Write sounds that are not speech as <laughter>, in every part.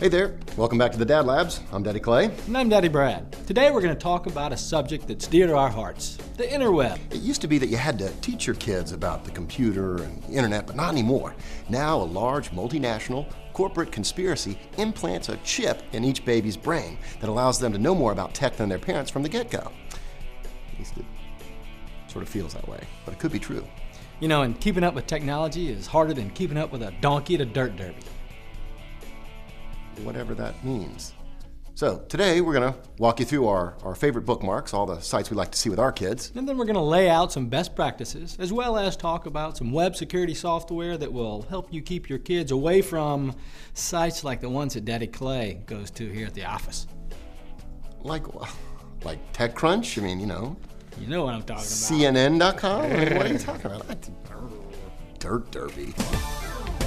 Hey there, welcome back to the Dad Labs. I'm Daddy Clay. And I'm Daddy Brad. Today we're going to talk about a subject that's dear to our hearts the interweb. It used to be that you had to teach your kids about the computer and the internet, but not anymore. Now, a large multinational corporate conspiracy implants a chip in each baby's brain that allows them to know more about tech than their parents from the get go. At least it sort of feels that way, but it could be true. You know, and keeping up with technology is harder than keeping up with a donkey at a dirt derby. Whatever that means. So, today we're going to walk you through our, our favorite bookmarks, all the sites we like to see with our kids. And then we're going to lay out some best practices, as well as talk about some web security software that will help you keep your kids away from sites like the ones that Daddy Clay goes to here at the office. Like, like TechCrunch? I mean, you know, You know what I'm talking about. CNN.com? I mean, what are you talking about? Dirt Derby.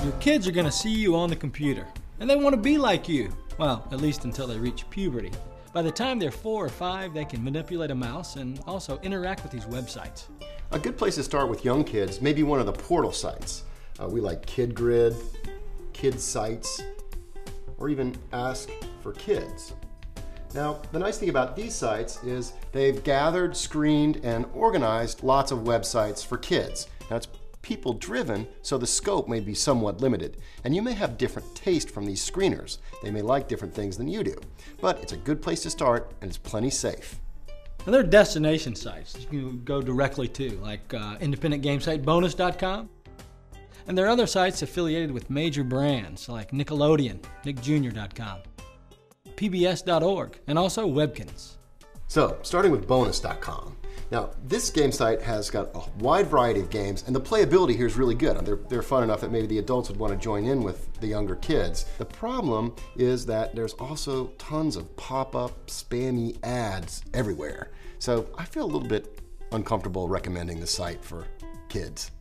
Your kids are going to see you on the computer, and they want to be like you. Well, at least until they reach puberty. By the time they're four or five, they can manipulate a mouse and also interact with these websites. A good place to start with young kids may be one of the portal sites. Uh, we like KidGrid, Kid Sites, or even Ask for Kids. Now, the nice thing about these sites is they've gathered, screened, and organized lots of websites for kids. People driven, so the scope may be somewhat limited. And you may have different taste from these screeners. They may like different things than you do. But it's a good place to start, and it's plenty safe. And there are destination sites you can go directly to, like uh, independent game site bonus.com. And there are other sites affiliated with major brands like Nickelodeon, nickjr.com, pbs.org, and also Webkinz. So, starting with bonus.com. Now, this game site has got a wide variety of games, and the playability here is really good. They're, they're fun enough that maybe the adults would want to join in with the younger kids. The problem is that there's also tons of pop up, spammy ads everywhere. So, I feel a little bit uncomfortable recommending the site for kids.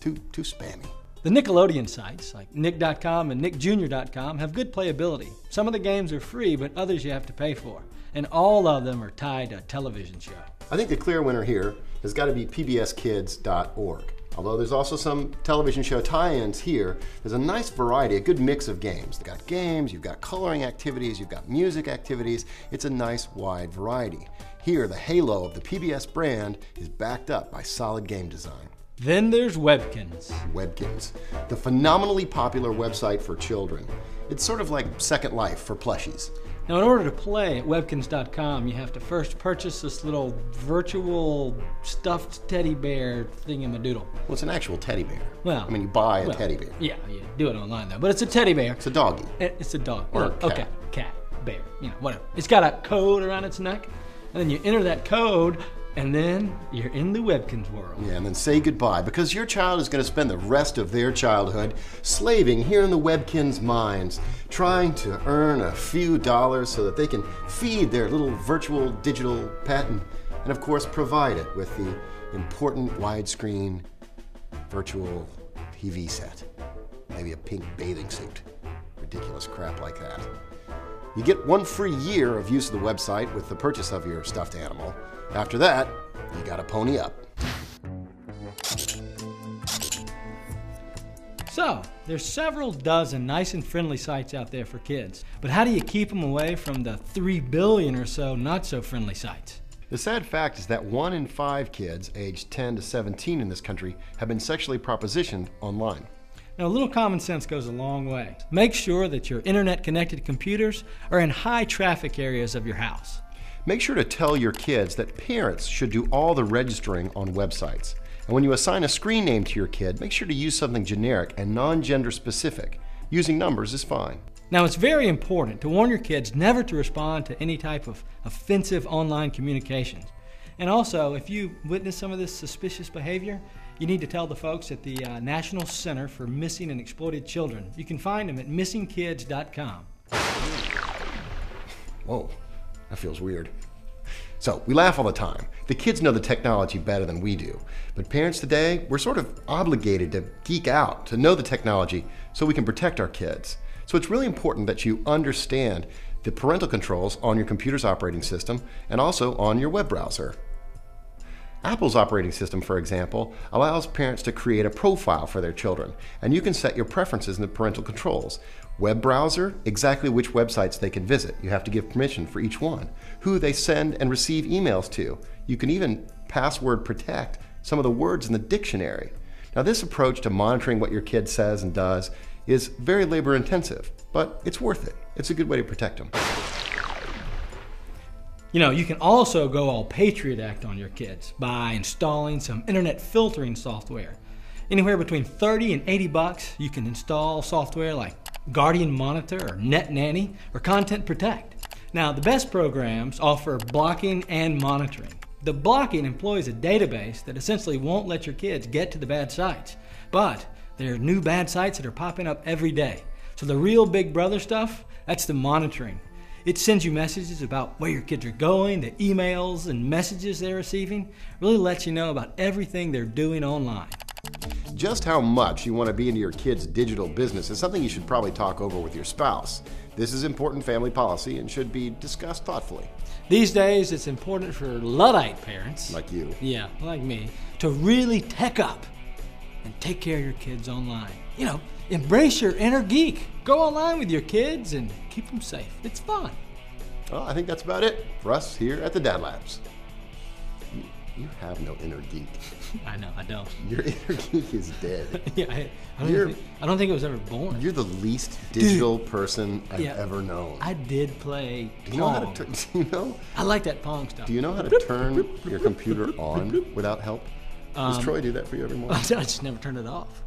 Too, too spammy. The Nickelodeon sites, like nick.com and nickjr.com, have good playability. Some of the games are free, but others you have to pay for. And all of them are tied to a television show. I think the clear winner here has got to be pbskids.org. Although there's also some television show tie-ins here, there's a nice variety, a good mix of games. You've got games, you've got coloring activities, you've got music activities. It's a nice wide variety. Here, the halo of the PBS brand is backed up by solid game design. Then there's Webkinz. Webkinz, the phenomenally popular website for children. It's sort of like Second Life for plushies. Now, in order to play at webkinz.com, you have to first purchase this little virtual stuffed teddy bear thingamadoodle. Well, it's an actual teddy bear. Well, I mean, you buy a well, teddy bear. Yeah, you do it online though. But it's a teddy bear. It's a doggy. It's a dog. Or a cat. Okay, cat, bear, you know, whatever. It's got a code around its neck, and then you enter that code, and then you're in the Webkinz world. Yeah, and then say goodbye because your child is going to spend the rest of their childhood slaving here in the Webkinz mines, trying to earn a few dollars so that they can feed their little virtual digital pet and, and of course, provide it with the important widescreen virtual TV set. Maybe a pink bathing suit. Ridiculous crap like that. You get one free year of use of the website with the purchase of your stuffed animal. After that, you gotta pony up. So, there's several dozen nice and friendly sites out there for kids. But how do you keep them away from the 3 billion or so not so friendly sites? The sad fact is that one in five kids aged 10 to 17 in this country have been sexually propositioned online. Now, a little common sense goes a long way. Make sure that your internet connected computers are in high traffic areas of your house. Make sure to tell your kids that parents should do all the registering on websites. And when you assign a screen name to your kid, make sure to use something generic and non gender specific. Using numbers is fine. Now, it's very important to warn your kids never to respond to any type of offensive online communications. And also, if you witness some of this suspicious behavior, you need to tell the folks at the uh, National Center for Missing and Exploited Children. You can find them at missingkids.com. Whoa, that feels weird. So, we laugh all the time. The kids know the technology better than we do. But parents today, we're sort of obligated to geek out, to know the technology so we can protect our kids. So, it's really important that you understand the parental controls on your computer's operating system and also on your web browser. Apple's operating system, for example, allows parents to create a profile for their children, and you can set your preferences in the parental controls. Web browser, exactly which websites they can visit. You have to give permission for each one. Who they send and receive emails to. You can even password protect some of the words in the dictionary. Now, this approach to monitoring what your kid says and does is very labor intensive, but it's worth it. It's a good way to protect them. You know, you can also go all Patriot Act on your kids by installing some internet filtering software. Anywhere between 30 and 80 bucks, you can install software like Guardian Monitor or Net Nanny or Content Protect. Now, the best programs offer blocking and monitoring. The blocking employs a database that essentially won't let your kids get to the bad sites. But there are new bad sites that are popping up every day. So the real big brother stuff, that's the monitoring. It sends you messages about where your kids are going, the emails and messages they're receiving. Really lets you know about everything they're doing online. Just how much you want to be into your kid's digital business is something you should probably talk over with your spouse. This is important family policy and should be discussed thoughtfully. These days, it's important for Luddite parents, Like you. yeah, like me, to really tech up and take care of your kids online. You know, embrace your inner geek. Go online with your kids and keep them safe. It's fun. Well, I think that's about it for us here at the Dad Labs. You, you have no inner geek. <laughs> I know, I don't. Your inner geek is dead. <laughs> yeah, I, I, don't think, I don't think it was ever born. You're the least digital person I've Yeah. ever known. I did play do you know how Pong. to turn? <laughs> Do you know? I like that Pong stuff. Do you know how to turn your computer on without help? Does Um, Troy do that for you every morning? I just never turned it off.